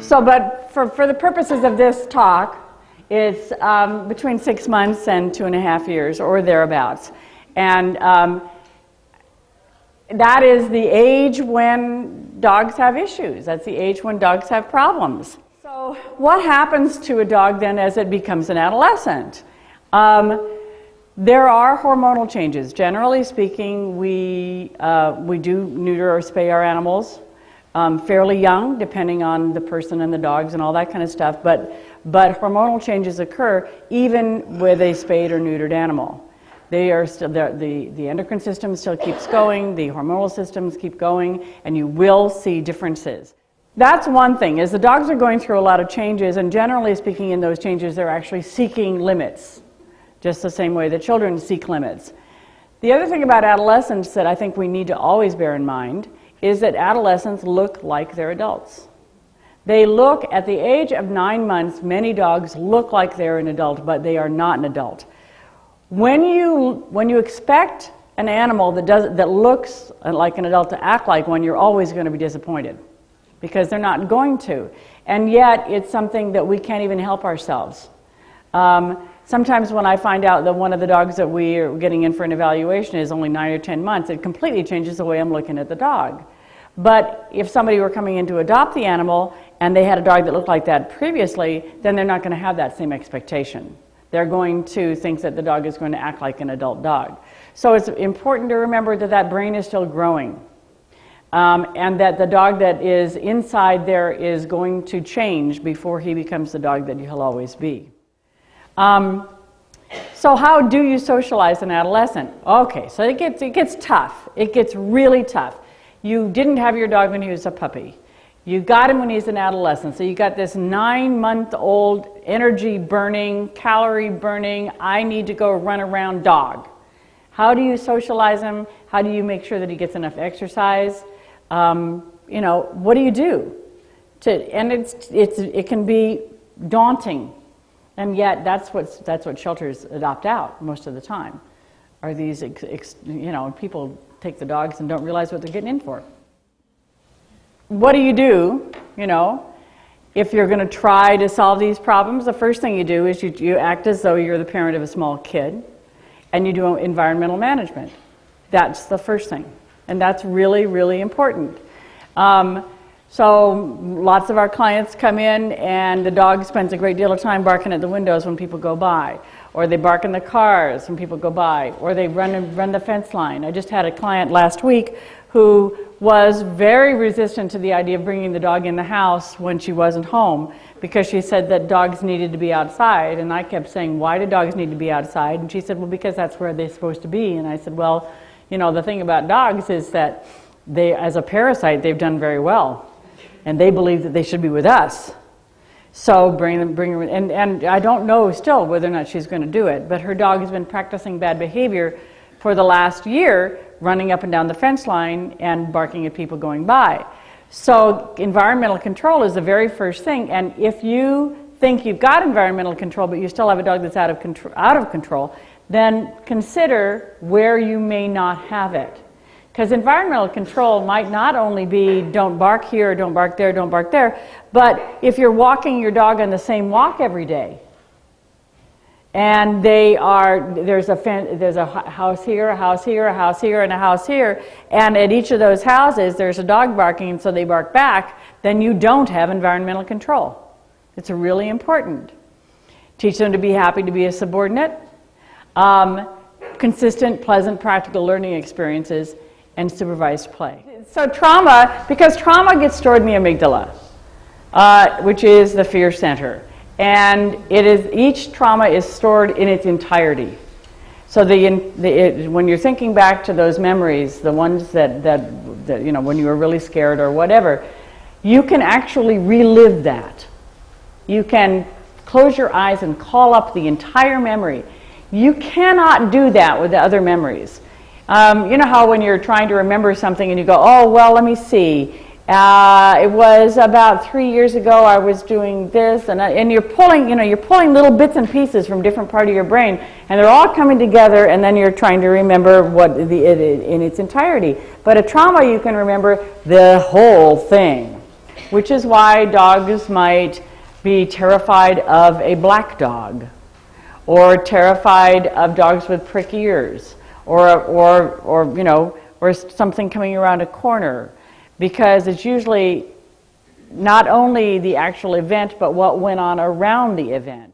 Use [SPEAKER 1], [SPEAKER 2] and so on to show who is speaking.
[SPEAKER 1] So, but for, for the purposes of this talk, it's um, between six months and two and a half years or thereabouts. And um, that is the age when dogs have issues. That's the age when dogs have problems. So, what happens to a dog then as it becomes an adolescent? Um, there are hormonal changes. Generally speaking, we, uh, we do neuter or spay our animals um, fairly young, depending on the person and the dogs and all that kind of stuff. But, but hormonal changes occur even with a spayed or neutered animal. They are still, the, the endocrine system still keeps going, the hormonal systems keep going, and you will see differences. That's one thing, is the dogs are going through a lot of changes, and generally speaking, in those changes, they're actually seeking limits, just the same way that children seek limits. The other thing about adolescence that I think we need to always bear in mind is that adolescents look like they're adults. They look, at the age of nine months, many dogs look like they're an adult, but they are not an adult. When you, when you expect an animal that, does, that looks like an adult to act like one, you're always going to be disappointed because they're not going to. And yet, it's something that we can't even help ourselves. Um, sometimes, when I find out that one of the dogs that we are getting in for an evaluation is only nine or ten months, it completely changes the way I'm looking at the dog. But if somebody were coming in to adopt the animal and they had a dog that looked like that previously, then they're not going to have that same expectation they're going to think that the dog is going to act like an adult dog. So it's important to remember that that brain is still growing. Um, and that the dog that is inside there is going to change before he becomes the dog that he'll always be. Um, so, how do you socialize an adolescent? Okay, so it gets, it gets tough. It gets really tough. You didn't have your dog when he was a puppy. You got him when he's an adolescent. So you got this nine month old energy burning, calorie burning, I need to go run around dog. How do you socialize him? How do you make sure that he gets enough exercise? Um, you know, what do you do? To, and it's, it's, it can be daunting. And yet, that's, what's, that's what shelters adopt out most of the time. Are these, ex, ex, you know, people take the dogs and don't realize what they're getting in for what do you do, you know, if you're going to try to solve these problems? The first thing you do is you, you act as though you're the parent of a small kid and you do environmental management. That's the first thing. And that's really, really important. Um, so lots of our clients come in and the dog spends a great deal of time barking at the windows when people go by. Or they bark in the cars when people go by. Or they run, run the fence line. I just had a client last week who was very resistant to the idea of bringing the dog in the house when she wasn't home because she said that dogs needed to be outside. And I kept saying, Why do dogs need to be outside? And she said, Well, because that's where they're supposed to be. And I said, Well, you know, the thing about dogs is that they, as a parasite, they've done very well. And they believe that they should be with us. So bring them, bring her, and, and I don't know still whether or not she's going to do it, but her dog has been practicing bad behavior for the last year running up and down the fence line and barking at people going by. So, environmental control is the very first thing. And if you think you've got environmental control, but you still have a dog that's out of control, out of control then consider where you may not have it. Because environmental control might not only be don't bark here, don't bark there, don't bark there, but if you're walking your dog on the same walk every day, and they are there's a there's a house here, a house here, a house here, and a house here, and at each of those houses there's a dog barking, so they bark back. Then you don't have environmental control. It's really important. Teach them to be happy to be a subordinate. Um, consistent, pleasant, practical learning experiences, and supervised play. So trauma, because trauma gets stored in the amygdala, uh, which is the fear center and it is each trauma is stored in its entirety. So the, the it, when you're thinking back to those memories, the ones that, that, that you know when you were really scared or whatever, you can actually relive that. You can close your eyes and call up the entire memory. You cannot do that with the other memories. Um, you know how when you're trying to remember something and you go, oh, well, let me see. Uh, it was about three years ago. I was doing this, and, I, and you're pulling, you know, you're pulling little bits and pieces from different part of your brain, and they're all coming together, and then you're trying to remember what the it, in its entirety. But a trauma, you can remember the whole thing. which is why dogs might be terrified of a black dog or terrified of dogs with prick ears or, or, or you know, or something coming around a corner because it's usually not only the actual event but what went on around the event.